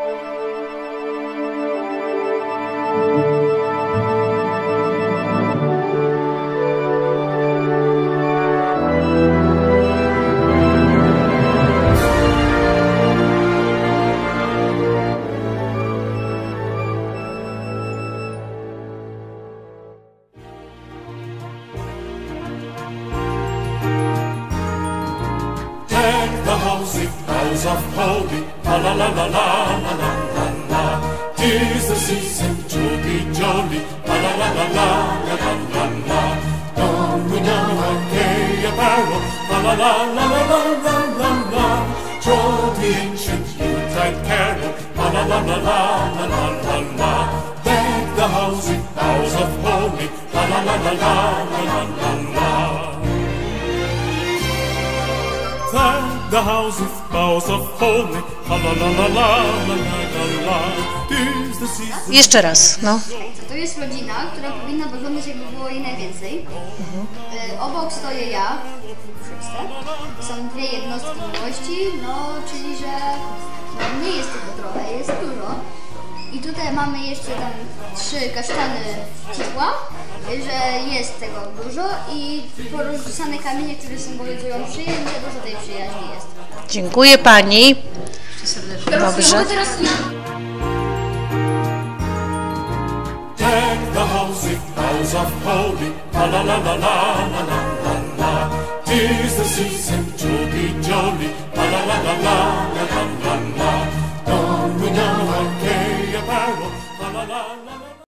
thank you House boughs of holly, la la la la la la la la la. Tis the season to be jolly, la la la la la la la la la. Don we down our gay apparel, la la la la la la la la la. Troll the ancient Yuletide carol, la la la la la la la la la. Deck the house with boughs of holly, la la la la la la la la la. the house of boughs of holy. La la la la la la la la. Jeszcze raz, no. To jest rodzina, która powinna wyglądać jakby było jej najwięcej. Mhm. Obok stoję ja, Są dwie jednostki miłości, no czyli że no, nie jest Tutaj mamy jeszcze tam trzy kasztany ciepła, że jest tego dużo i porozrzucane kamienie, które symbolizują przyjaźń, że dużo tej przyjaźni jest. Dziękuję pani. Dobrze. Mogę teraz Deck the house with boughs of holly, la la la la la la la la la. Tis the season to la la la.